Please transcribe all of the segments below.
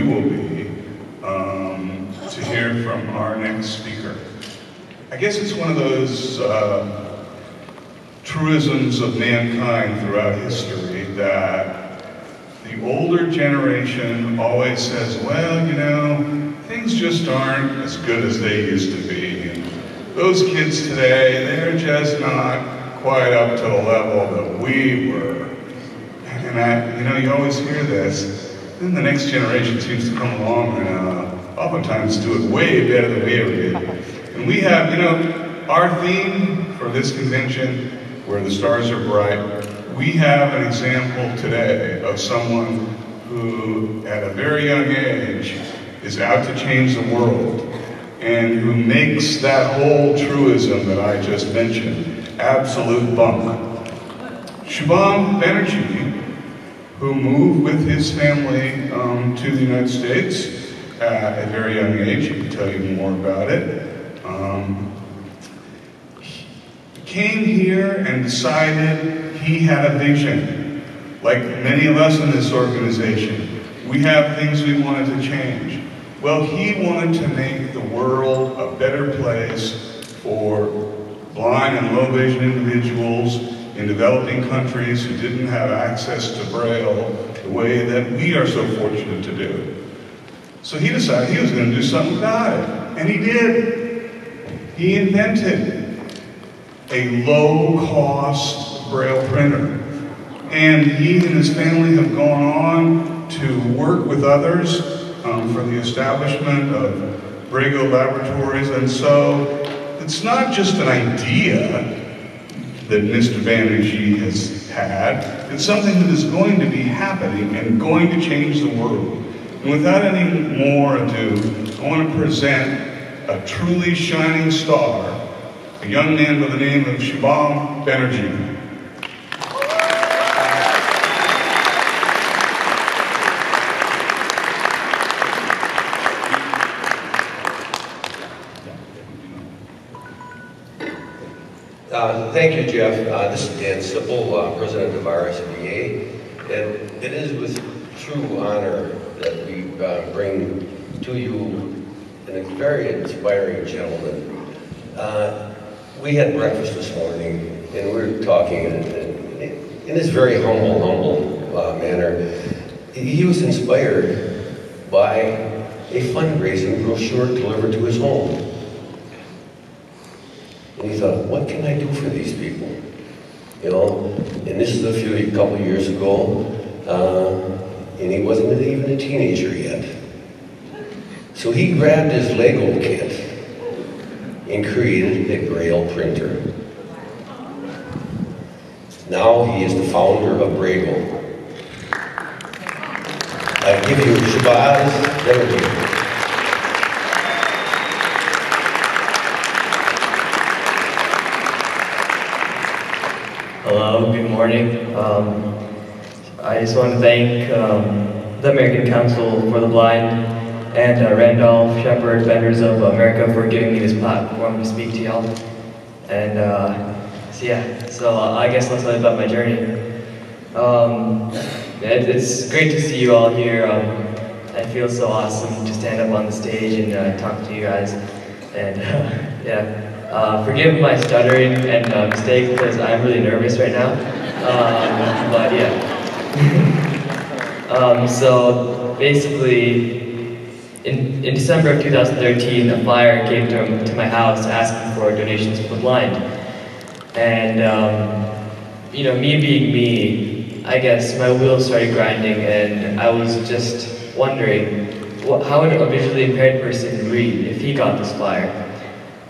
you will be um, to hear from our next speaker. I guess it's one of those uh, truisms of mankind throughout history that the older generation always says, well, you know, things just aren't as good as they used to be. And those kids today, they're just not quite up to the level that we were. And I, you know, you always hear this. Then the next generation seems to come along and uh, oftentimes do it way better than we ever did. And we have, you know, our theme for this convention, where the stars are bright, we have an example today of someone who, at a very young age, is out to change the world and who makes that whole truism that I just mentioned absolute bunk. Shubham Banerjee who moved with his family um, to the United States at a very young age. He can tell you more about it. Um, came here and decided he had a vision. Like many of us in this organization, we have things we wanted to change. Well, he wanted to make the world a better place for blind and low vision individuals in developing countries who didn't have access to Braille the way that we are so fortunate to do. So he decided he was going to do something about it, and he did. He invented a low-cost Braille printer. And he and his family have gone on to work with others um, for the establishment of Braille laboratories. And so it's not just an idea, that Mr. Banerjee has had. It's something that is going to be happening and going to change the world. And without any more ado, I want to present a truly shining star, a young man by the name of Shubham Banerjee. Uh, thank you, Jeff. Uh, this is Dan Sipple, uh, President of RSVA. And it is with true honor that we uh, bring to you an very inspiring gentleman. Uh, we had breakfast this morning and we were talking in, in, in this very humble, humble uh, manner. He was inspired by a fundraising brochure delivered to his home. And he thought, what can I do for these people? You know, and this is a few, a couple years ago, uh, and he wasn't even a teenager yet. So he grabbed his Lego kit and created a Braigo printer. Now he is the founder of Braille. I give you Shubham Banerjee. Hello, good morning. Um, I just want to thank um, the American Council for the Blind and uh, Randolph Sheppard Vendors of America for giving me this platform to speak to y'all. And uh, so yeah, so uh, I guess let's talk about my journey. Um, it, it's great to see you all here. Um, I feel so awesome to stand up on the stage and uh, talk to you guys. And yeah. Uh, forgive my stuttering and uh, mistakes because I'm really nervous right now. Um, but yeah. um, so basically, in, in December of 2013, a flyer came to, to my house asking for donations for the blind. And, um, you know, me being me, I guess my wheels started grinding and I was just wondering, what, how would a visually impaired person read if he got this flyer?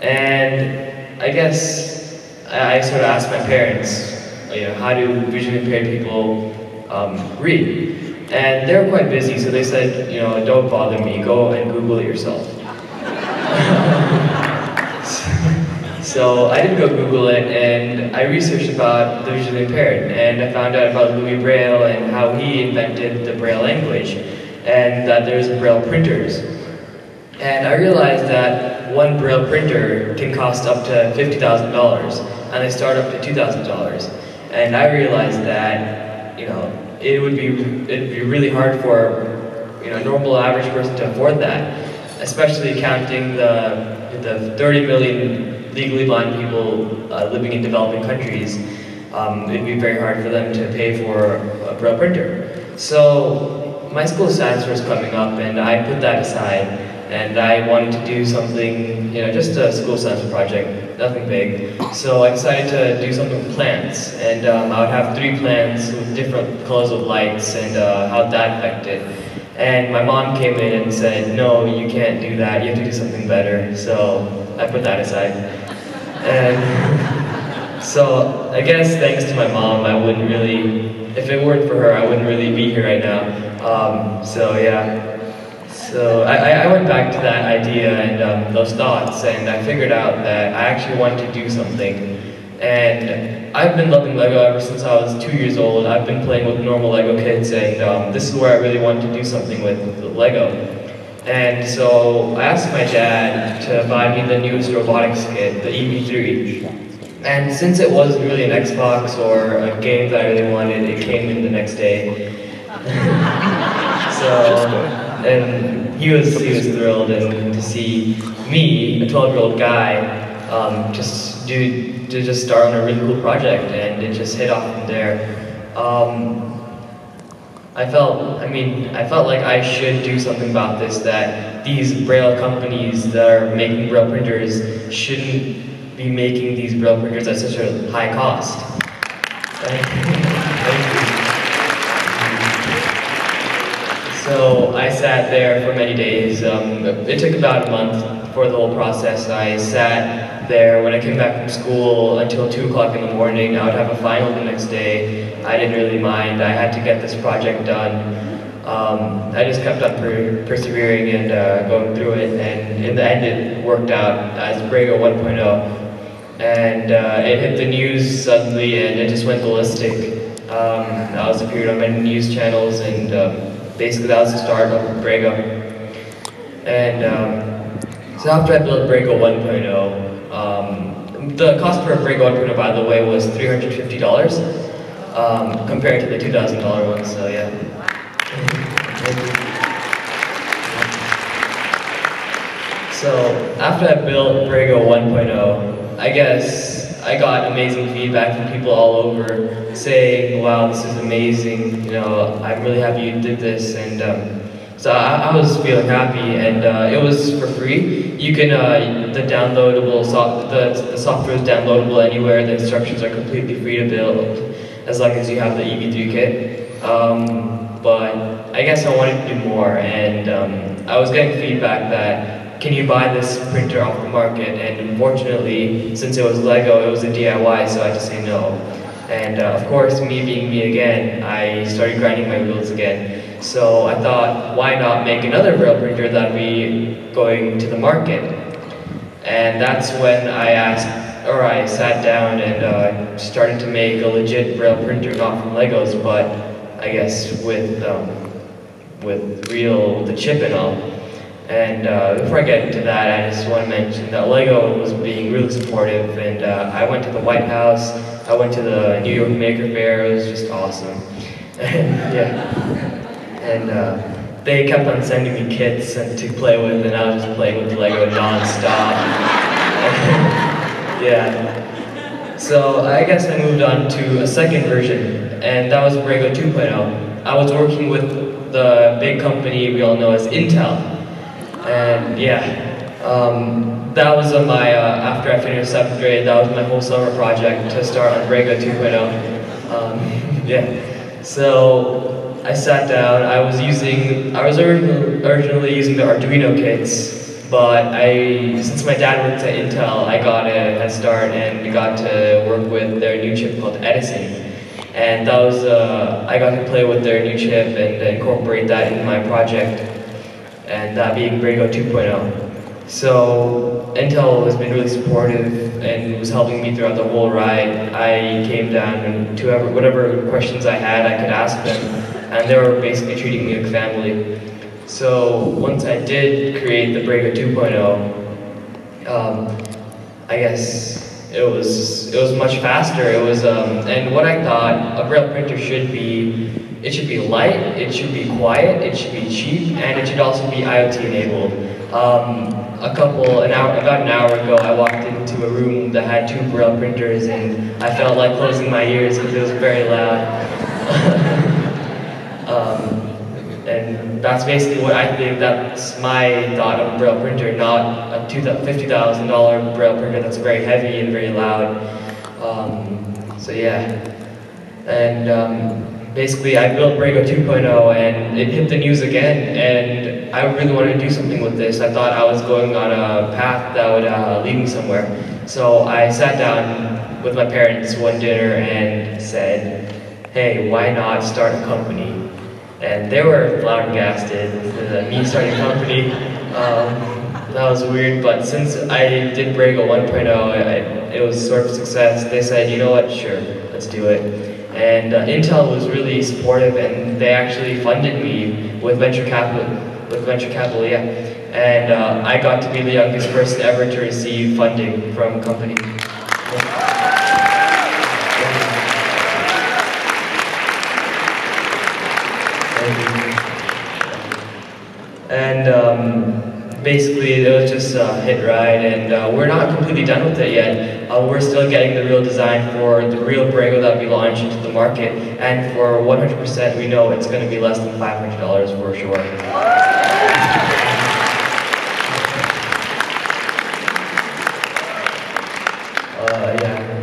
And I guess I, sort of asked my parents, you know, how do visually impaired people um, read? And they're quite busy, so they said, you know, don't bother me, go and Google it yourself. so I did go Google it, and I researched about the visually impaired, and I found out about Louis Braille and how he invented the Braille language, and that there's Braille printers. And I realized that one Braille printer can cost up to $50,000, and they start up to $2,000. And I realized that, you know, it would be, it'd be really hard for you know, a normal average person to afford that, especially counting the, the 30 million legally blind people uh, living in developing countries. Um, it'd be very hard for them to pay for a braille printer. So my school semester was coming up and I put that aside and I wanted to do something, you know, just a school science project, nothing big. So I decided to do something with plants, and um, I would have three plants with different colors of lights and uh, how that affected. And my mom came in and said, no, you can't do that, you have to do something better. So I put that aside. And so I guess thanks to my mom, I wouldn't really, if it weren't for her, I wouldn't really be here right now. Um, so yeah. So I, I went back to that idea and um, those thoughts, and I figured out that I actually wanted to do something. And I've been loving Lego ever since I was two years old. I've been playing with normal Lego kits, and um, this is where I really wanted to do something with Lego. And so I asked my dad to buy me the newest robotics kit, the EV3. And since it wasn't really an Xbox or a game that I really wanted, it came in the next day. so and he was he was thrilled and to see me, a 12 year old guy, um, just do to just start on a really cool project, and it just hit off from there. Um, I felt, I mean, I felt like I should do something about this. That these braille companies that are making braille printers shouldn't be making these braille printers at such a high cost. So I sat there for many days. Um, it took about a month for the whole process. I sat there when I came back from school until 2 o'clock in the morning. I would have a final the next day. I didn't really mind. I had to get this project done. Um, I just kept on per persevering and uh, going through it, and in the end it worked out as Braigo 1.0. And uh, it hit the news suddenly, and it just went ballistic. Um, I was appeared on many news channels, and um, basically that was the start of Braigo. And um, so after I built Braigo 1.0, um, the cost for Braigo 1.0, by the way, was $350 um, compared to the $2,000 one, so yeah. So after I built Braigo 1.0, I guess I got amazing feedback from people all over saying, wow, this is amazing, you know, I'm really happy you did this, and um, so I, I, was feeling happy, and uh, it was for free. You can, uh, the downloadable, so the, the software is downloadable anywhere, the instructions are completely free to build, as long as you have the EV3 kit. Um, but I guess I wanted to do more, and um, I was getting feedback that can you buy this printer off the market? And unfortunately, since it was Lego, it was a DIY, so I had to say no. And uh, of course, me being me again, I started grinding my wheels again. So I thought, why not make another braille printer that would be going to the market? And that's when I asked, or I sat down and uh, started to make a legit braille printer, not from Legos, but I guess with um, with real, the chip and all. And uh, before I get into that, I just want to mention that LEGO was being really supportive, and uh, I went to the White House, I went to the New York Maker Faire, it was just awesome. and, yeah. And uh, they kept on sending me kits to play with, and I was just playing with LEGO non-stop. yeah. So I guess I moved on to a second version, and that was Braigo 2.0. I was working with the big company we all know as Intel. And yeah, um, that was my, uh, after I finished seventh grade, that was my whole summer project to start on Braigo 2.0. Um, yeah, so I sat down, I was using, I was originally using the Arduino kits, but I, since my dad worked at Intel, I got a head start and got to work with their new chip called Edison. And that was, uh, I got to play with their new chip and incorporate that into my project and that being Braigo 2.0. So Intel has been really supportive and was helping me throughout the whole ride. I came down and whatever questions I had, I could ask them, and they were basically treating me like family. So once I did create the Braigo 2.0, um, I guess it was it was much faster. It was um, and what I thought a braille printer should be it should be light, it should be quiet, it should be cheap, and it should also be IoT enabled. Um, a couple, an hour, about an hour ago, I walked into a room that had two Braille printers, and I felt like closing my ears because it was very loud. um, and that's basically what I think. That's my thought of a Braille printer, not a $50,000 Braille printer that's very heavy and very loud. Um, so yeah. And um, basically, I built Braigo 2.0, and it hit the news again. And I really wanted to do something with this. I thought I was going on a path that would uh, lead me somewhere. So I sat down with my parents one dinner and said, "Hey, why not start a company?" and they were flabbergasted with me starting a company. Um, that was weird, but since I did Braigo 1.0, it was sort of success. They said, you know what, sure, let's do it. And uh, Intel was really supportive, and they actually funded me with venture capital. With venture capital, yeah. And uh, I got to be the youngest person ever to receive funding from a company. Basically, it was just a hit ride, and uh, we're not completely done with it yet. Uh, we're still getting the real design for the real Braigo that we launch into the market, and for 100%, we know it's going to be less than $500 for sure. Uh,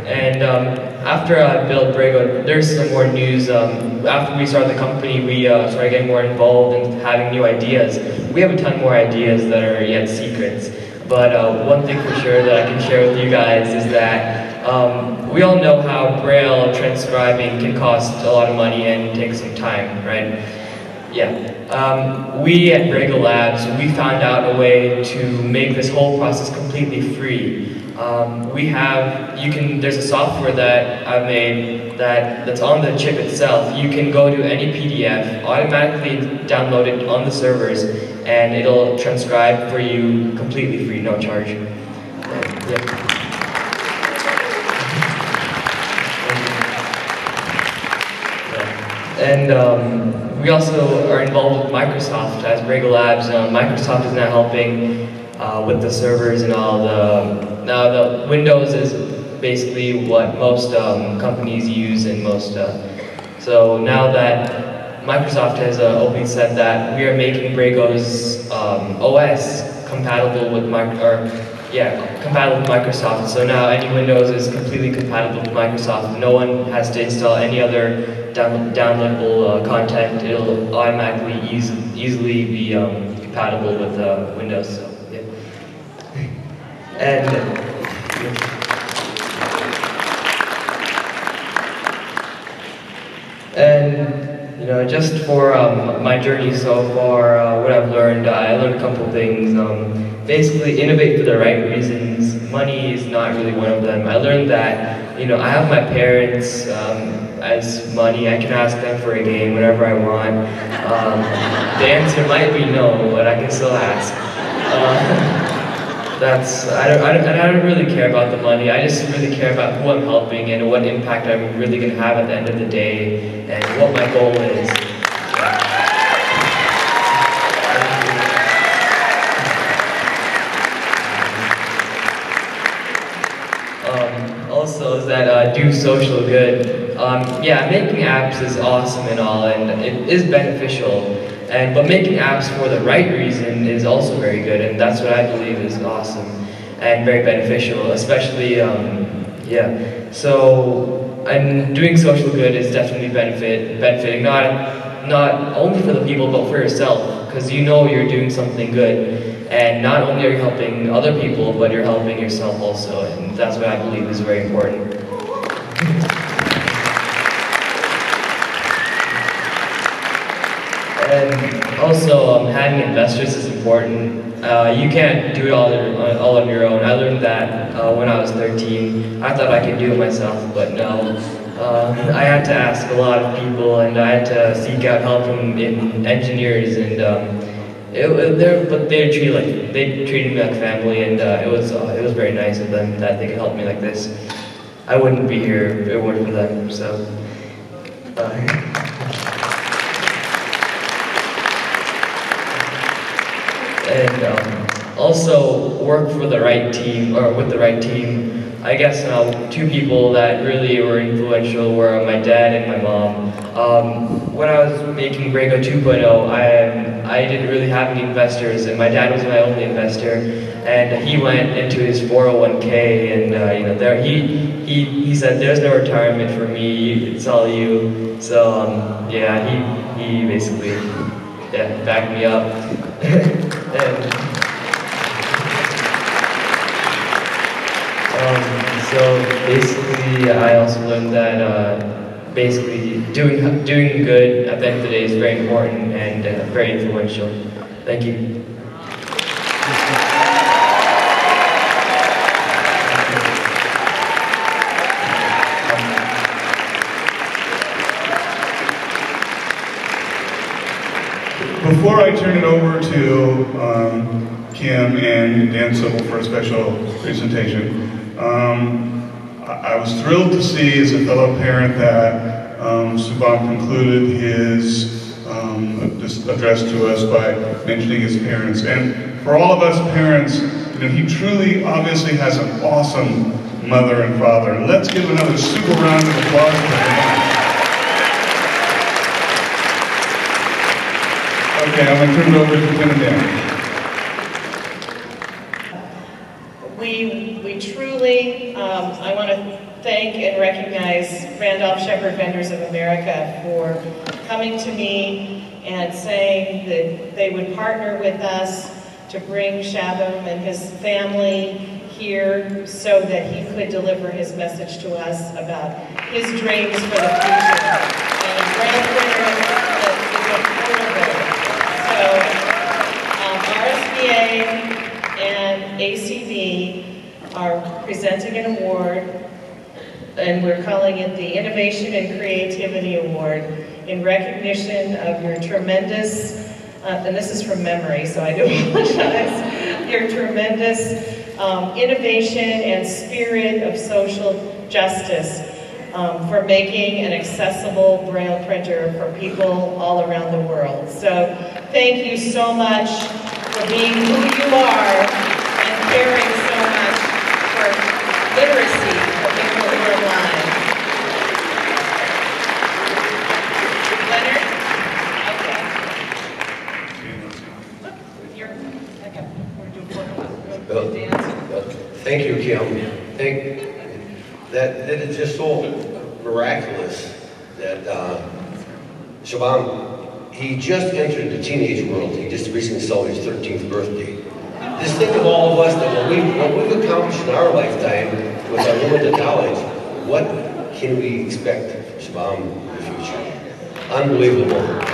and um, after I built Braigo, there's some more news. Um, after we started the company, we uh, started getting more involved and having new ideas. We have a ton more ideas that are yet secrets. But uh, one thing for sure that I can share with you guys is that um, we all know how Braille transcribing can cost a lot of money and take some time, right? Yeah. Um, we at Braigo Labs, we found out a way to make this whole process completely free. Um, we have, you can, there's a software that I've made that, that's on the chip itself. You can go to any PDF, automatically download it on the servers, and it'll transcribe for you completely free, no charge. Yeah. And um, we also are involved with Microsoft as Braigo Labs. Uh, Microsoft is now helping uh, with the servers and all the. Now the Windows is basically what most um, companies use and most. Uh, so now that Microsoft has uh, openly said that we are making Braigo's um, OS compatible with micro, or yeah, compatible with Microsoft. So now any Windows is completely compatible with Microsoft. No one has to install any other down, downloadable uh, content. It'll automatically easy, easily be um, compatible with uh, Windows. So yeah. And. And you know, just for um, my journey so far, uh, what I've learned, I learned a couple things. Um, basically, innovate for the right reasons. Money is not really one of them. I learned that, you know, I have my parents um, as money. I can ask them for a game whenever I want. Um, the answer might be no, but I can still ask. Uh, that's I don't, I don't I don't really care about the money. I just really care about who I'm helping and what impact I'm really gonna have at the end of the day and what my goal is. Um, also, is that uh, do social good. Um, yeah, making apps is awesome and all, and it is beneficial. And but making apps for the right reason is also very good, and that's what I believe is awesome and very beneficial, especially um, yeah. So and doing social good is definitely benefit benefiting not not only for the people but for yourself because you know you're doing something good, and not only are you helping other people but you're helping yourself also, and that's what I believe is very important. Also, um, having investors is important. Uh, you can't do it all, all on your own. I learned that uh, when I was 13. I thought I could do it myself, but no. Uh, I had to ask a lot of people, and I had to seek out help from engineers, and um, it, it, but they treated like they treated me like family, and uh, it was uh, it was very nice of them that they could help me like this. I wouldn't be here if it weren't for them. So. And um, also work for the right team or with the right team. I guess uh, two people that really were influential were my dad and my mom. Um, when I was making Braigo 2.0, I I didn't really have any investors, and my dad was my only investor. And he went into his 401k, and uh, you know, there he he he said, "There's no retirement for me. It's all you." So um, yeah, he he basically yeah backed me up. and, Um, so basically, I also learned that uh, basically doing doing good at the end of the day is very important and uh, very influential. Thank you. Before I turn it over to um, Kim and Dan Sibyl for a special presentation, um, I I was thrilled to see as a fellow parent that um, Shubham concluded his um, address to us by mentioning his parents. And for all of us parents, you know, he truly obviously has an awesome mother and father. Let's give another super round of applause for them. Okay, I'm gonna turn it over to Dan. We, we truly, um, I want to thank and recognize Randolph Sheppard Vendors of America for coming to me and saying that they would partner with us to bring Shubham and his family here so that he could deliver his message to us about his dreams for the future. And a brand printer And ACB are presenting an award, and we're calling it the Innovation and Creativity Award in recognition of your tremendous, uh, and this is from memory, so I do apologize, your tremendous um, innovation and spirit of social justice um, for making an accessible Braille printer for people all around the world. So thank you so much for being who you are and caring so much for literacy for people who are blind. Leonard? Okay. Well, Thank you, Kim. Thank, that, that is just so miraculous that, uh, Shubham, he just entered the teenage world. He just recently celebrated his 13th birthday. Just think of all of us that what we've, what we've accomplished in our lifetime with our limited knowledge, what can we expect from the future? Unbelievable.